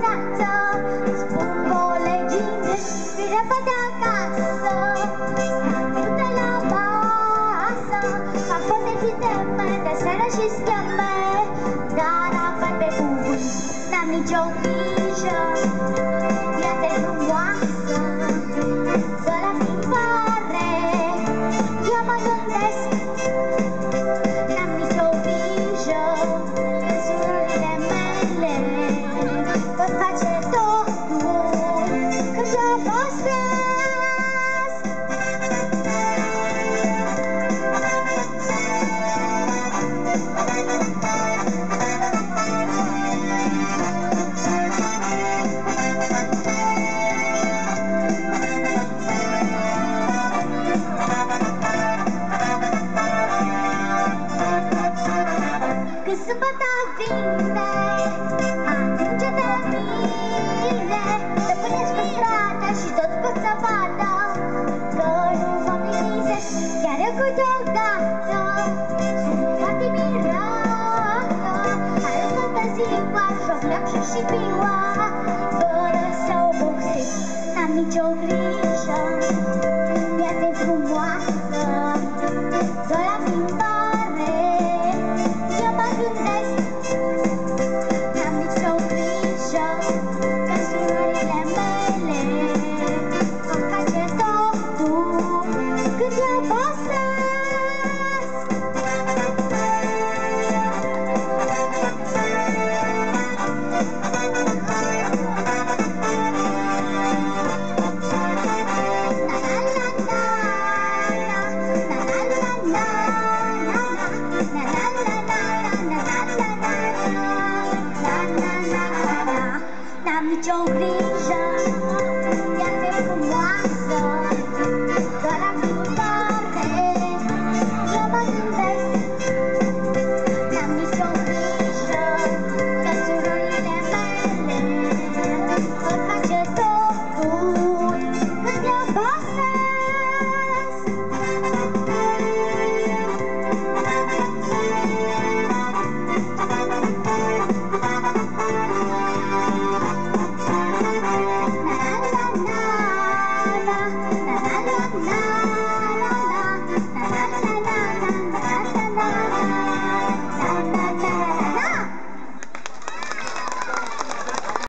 va a ser trăsnată Spun colegii despre repede acasă. Du-te la masă Fac poze și teme De seară și scheme. Dar apar pe cuvânt N-am nicio grijă Când sâmbătă vine Atinge-te mine Te puneți Eu ciągli, já ja tylko błagam.